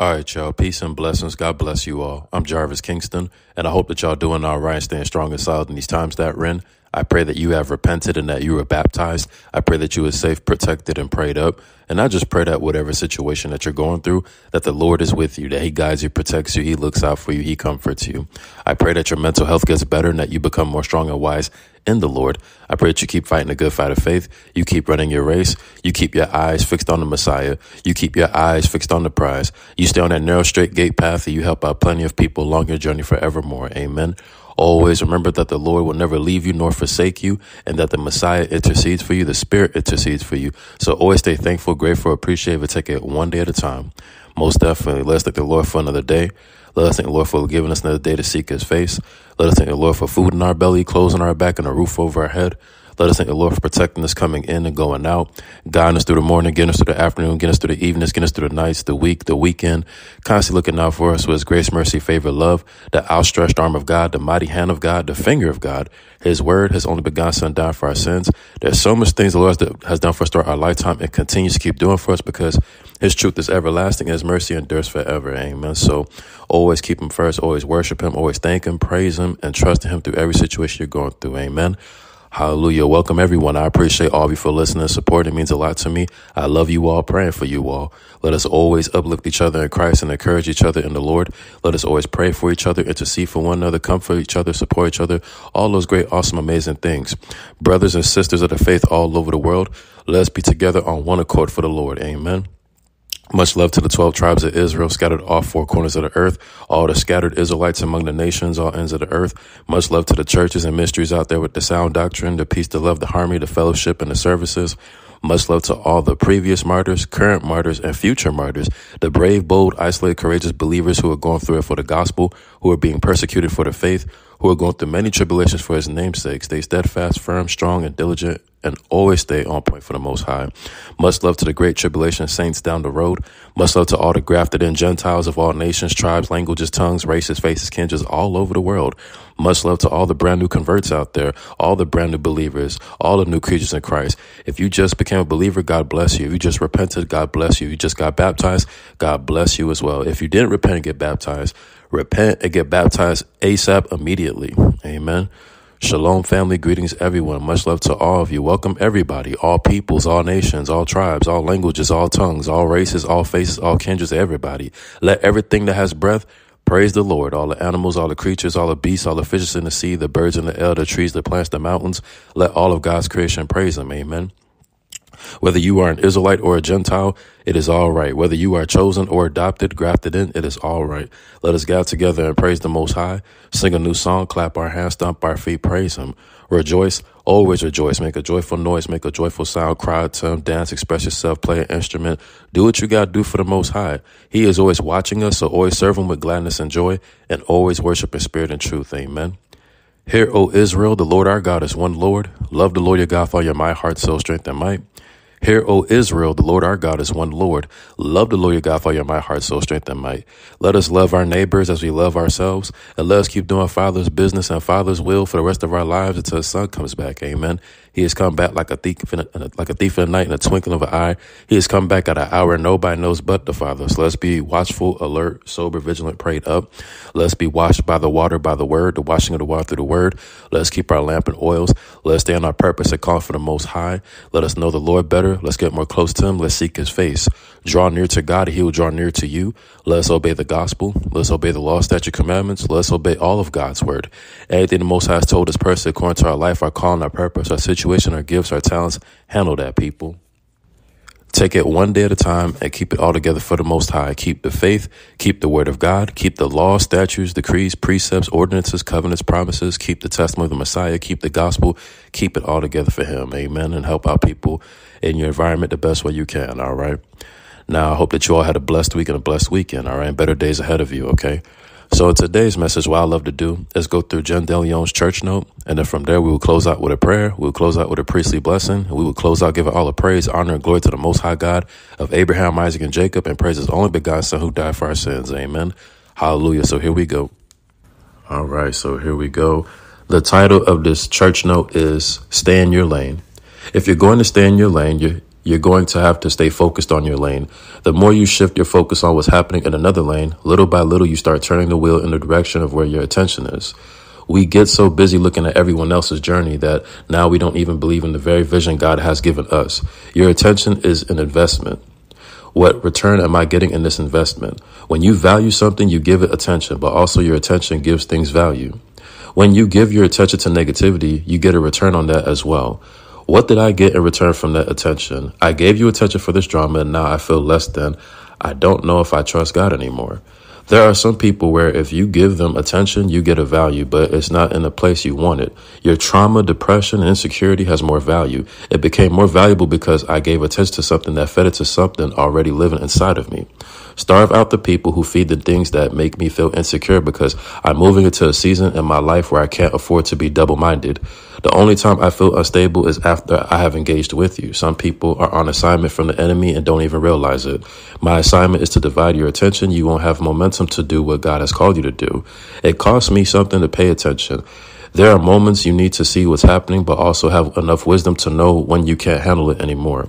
All right, y'all. Peace and blessings. God bless you all. I'm Jarvis Kingston, and I hope that y'all doing all right, staying strong and solid in these times that we're in. I pray that you have repented and that you were baptized. I pray that you were safe, protected, and prayed up. And I just pray that whatever situation that you're going through, that the Lord is with you, that He guides you, protects you, He looks out for you, He comforts you. I pray that your mental health gets better and that you become more strong and wise in the Lord. I pray that you keep fighting a good fight of faith. You keep running your race. You keep your eyes fixed on the Messiah. You keep your eyes fixed on the prize. You stay on that narrow, straight gate path and you help out plenty of people along your journey forevermore. Amen. Always remember that the Lord will never leave you nor forsake you, and that the Messiah intercedes for you, the Spirit intercedes for you. So always stay thankful, grateful, appreciative, and take it one day at a time. Most definitely, let's thank the Lord for another day. Let us thank the Lord for giving us another day to seek His face. Let us thank the Lord for food in our belly, clothes on our back, and a roof over our head. Let us thank the Lord for protecting us coming in and going out, guiding us through the morning, getting us through the afternoon, getting us through the evenings, getting us through the nights, the week, the weekend, constantly looking out for us with His grace, mercy, favor, love, the outstretched arm of God, the mighty hand of God, the finger of God, His word, His only begotten Son died for our sins. There's so much things the Lord has done for us throughout our lifetime and continues to keep doing for us because His truth is everlasting and His mercy endures forever. Amen. So always keep Him first, always worship Him, always thank Him, praise Him, and trust Him through every situation you're going through. Amen. Hallelujah. Welcome everyone. I appreciate all of you for listening and support. It means a lot to me. I love you all, praying for you all. Let us always uplift each other in Christ and encourage each other in the Lord. Let us always pray for each other, intercede for one another, comfort each other, support each other. All those great, awesome, amazing things. Brothers and sisters of the faith all over the world, let's be together on one accord for the Lord. Amen. Much love to the 12 tribes of Israel scattered off four corners of the earth, all the scattered Israelites among the nations, all ends of the earth. Much love to the churches and mysteries out there with the sound doctrine, the peace, the love, the harmony, the fellowship, and the services. Much love to all the previous martyrs, current martyrs, and future martyrs, the brave, bold, isolated, courageous believers who are going through it for the gospel, who are being persecuted for the faith, who are going through many tribulations for his namesake. Stay steadfast, firm, strong, and diligent, and always stay on point for the Most High. Much love to the great tribulation saints down the road. Much love to all the grafted in Gentiles of all nations, tribes, languages, tongues, races, faces, kindreds all over the world. Much love to all the brand new converts out there, all the brand new believers, all the new creatures in Christ. If you just became a believer, God bless you. If you just repented, God bless you. If you just got baptized, God bless you as well. If you didn't repent and get baptized, repent and get baptized ASAP immediately. Amen. Shalom, family. Greetings, everyone. Much love to all of you. Welcome, everybody, all peoples, all nations, all tribes, all languages, all tongues, all races, all faces, all kindreds, everybody. Let everything that has breath praise the Lord. All the animals, all the creatures, all the beasts, all the fishes in the sea, the birds in the air, the trees, the plants, the mountains. Let all of God's creation praise Him. Amen. Whether you are an Israelite or a Gentile, it is all right. Whether you are chosen or adopted, grafted in, it is all right. Let us gather together and praise the Most High, sing a new song, clap our hands, stomp our feet, praise Him. Rejoice, always rejoice. Make a joyful noise, make a joyful sound, cry to Him, dance, express yourself, play an instrument. Do what you got to do for the Most High. He is always watching us, so always serve Him with gladness and joy, and always worship in spirit and truth. Amen. Hear, O Israel, the Lord our God is one Lord. Love the Lord your God all your might, heart, soul, strength, and might. Hear, O Israel, the Lord our God is one Lord. Love the Lord your God all your might, heart, soul, strength, and might. Let us love our neighbors as we love ourselves, and let us keep doing Father's business and Father's will for the rest of our lives until His Son comes back. Amen. He has come back like a thief, in a, like a thief in the night in a twinkling of an eye. He has come back at an hour nobody knows but the Father. So let's be watchful, alert, sober, vigilant, prayed up. Let's be washed by the water, by the word, the washing of the water through the word. Let's keep our lamp and oils. Let's stay on our purpose and call for the Most High. Let us know the Lord better. Let's get more close to Him. Let's seek His face. Draw near to God, He will draw near to you. Let's obey the gospel. Let's obey the law, statute, commandments. Let's obey all of God's word. Anything the Most High has told us personally according to our life, our calling, our purpose, our situation, our gifts, our talents. Handle that, people. Take it one day at a time and keep it all together for the Most High. Keep the faith, keep the Word of God, keep the law, statutes, decrees, precepts, ordinances, covenants, promises, keep the testimony of the Messiah, keep the gospel, keep it all together for Him. Amen. And help out people in your environment the best way you can. All right. Now, I hope that you all had a blessed week and a blessed weekend. All right. Better days ahead of you. Okay. So today's message, what I love to do is go through Jen DeLeon's church note, and then from there we will close out with a prayer. We will close out with a priestly blessing. We will close out giving all the praise, honor, and glory to the Most High God of Abraham, Isaac, and Jacob, and praise His only begotten Son who died for our sins. Amen. Hallelujah. So here we go. All right. So here we go. The title of this church note is "Stay in Your Lane." If you're going to stay in your lane, you you're going to have to stay focused on your lane. The more you shift your focus on what's happening in another lane, little by little, you start turning the wheel in the direction of where your attention is. We get so busy looking at everyone else's journey that now we don't even believe in the very vision God has given us. Your attention is an investment. What return am I getting in this investment? When you value something, you give it attention, but also your attention gives things value. When you give your attention to negativity, you get a return on that as well. What did I get in return from that attention? I gave you attention for this drama and now I feel less than. I don't know if I trust God anymore. There are some people where if you give them attention, you get a value, but it's not in the place you want it. Your trauma, depression, and insecurity has more value. It became more valuable because I gave attention to something that fed it to something already living inside of me. Starve out the people who feed the things that make me feel insecure because I'm moving into a season in my life where I can't afford to be double minded. The only time I feel unstable is after I have engaged with you. Some people are on assignment from the enemy and don't even realize it. My assignment is to divide your attention. You won't have momentum to do what God has called you to do. It costs me something to pay attention. There are moments you need to see what's happening, but also have enough wisdom to know when you can't handle it anymore.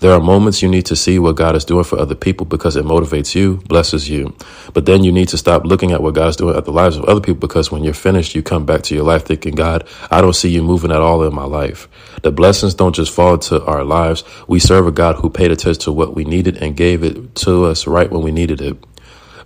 There are moments you need to see what God is doing for other people because it motivates you, blesses you. But then you need to stop looking at what God is doing at the lives of other people because when you're finished, you come back to your life thinking, God, I don't see you moving at all in my life. The blessings don't just fall to our lives. We serve a God who paid attention to what we needed and gave it to us right when we needed it.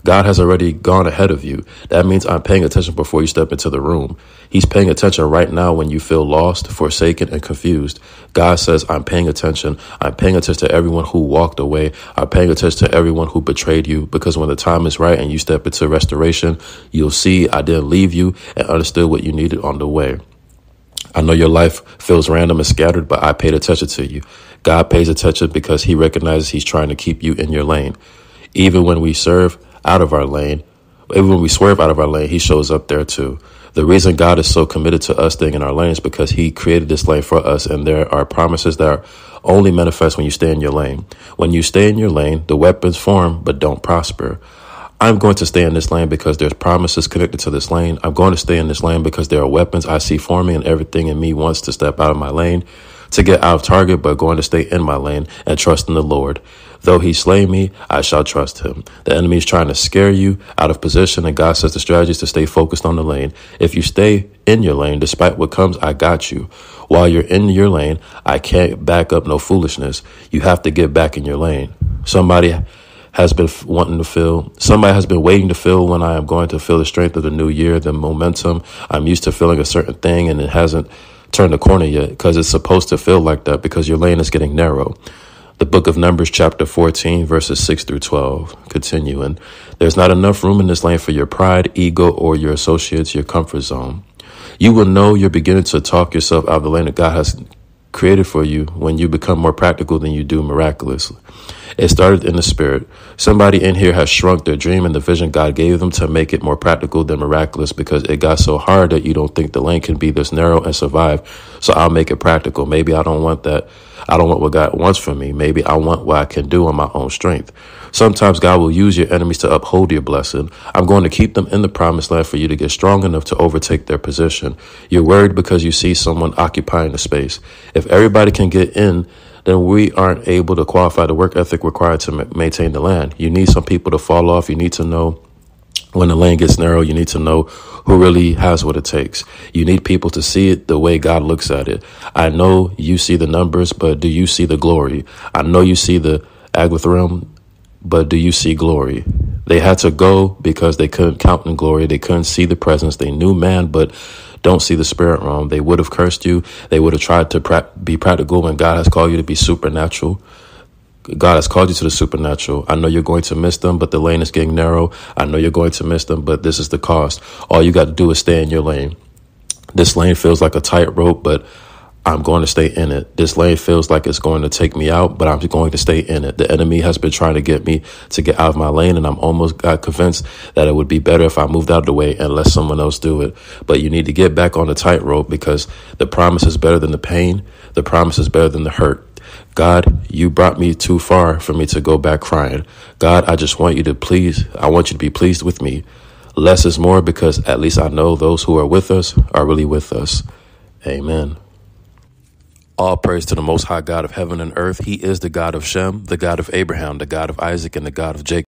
God has already gone ahead of you. That means I'm paying attention before you step into the room. He's paying attention right now when you feel lost, forsaken, and confused. God says, I'm paying attention. I'm paying attention to everyone who walked away. I'm paying attention to everyone who betrayed you because when the time is right and you step into restoration, you'll see I didn't leave you and understood what you needed on the way. I know your life feels random and scattered, but I paid attention to you. God pays attention because he recognizes he's trying to keep you in your lane. Even when we serve, out of our lane, even when we swerve out of our lane, he shows up there too. The reason God is so committed to us staying in our lane is because he created this lane for us. And there are promises that are only manifest when you stay in your lane. When you stay in your lane, the weapons form, but don't prosper. I'm going to stay in this lane because there's promises connected to this lane. I'm going to stay in this lane because there are weapons I see forming and everything in me wants to step out of my lane to get out of target, but going to stay in my lane and trust in the Lord. Though he slay me, I shall trust him. The enemy is trying to scare you out of position, and God says the strategy is to stay focused on the lane. If you stay in your lane, despite what comes, I got you. While you're in your lane, I can't back up no foolishness. You have to get back in your lane. Somebody has been wanting to feel. Somebody has been waiting to feel when I am going to feel the strength of the new year, the momentum. I'm used to feeling a certain thing and it hasn't turned the corner yet because it's supposed to feel like that because your lane is getting narrow the book of Numbers, chapter 14, verses 6 through 12. Continuing, there's not enough room in this land for your pride, ego, or your associates, your comfort zone. You will know you're beginning to talk yourself out of the land that God has created for you when you become more practical than you do miraculous. It started in the spirit. Somebody in here has shrunk their dream and the vision God gave them to make it more practical than miraculous because it got so hard that you don't think the lane can be this narrow and survive. So I'll make it practical. Maybe I don't want that. I don't want what God wants from me. Maybe I want what I can do on my own strength. Sometimes God will use your enemies to uphold your blessing. I'm going to keep them in the promised land for you to get strong enough to overtake their position. You're worried because you see someone occupying the space. If everybody can get in, then we aren't able to qualify the work ethic required to maintain the land. You need some people to fall off. You need to know when the lane gets narrow, you need to know who really has what it takes. You need people to see it the way God looks at it. I know you see the numbers, but do you see the glory? I know you see the Agathrim, but do you see glory? They had to go because they couldn't count in glory. They couldn't see the presence. They knew man, but don't see the spirit realm. They would have cursed you. They would have tried to pra- be practical when God has called you to be supernatural. God has called you to the supernatural. I know you're going to miss them, but the lane is getting narrow. I know you're going to miss them, but this is the cost. All you got to do is stay in your lane. This lane feels like a tightrope, but I'm going to stay in it. This lane feels like it's going to take me out, but I'm going to stay in it. The enemy has been trying to get me to get out of my lane, and I'm almost got convinced that it would be better if I moved out of the way and let someone else do it. But you need to get back on the tightrope because the promise is better than the pain. The promise is better than the hurt. God, you brought me too far for me to go back crying. God, I just want you to please, I want you to be pleased with me. Less is more because at least I know those who are with us are really with us. Amen. All praise to the Most High God of heaven and earth. He is the God of Shem, the God of Abraham, the God of Isaac, and the God of Jacob.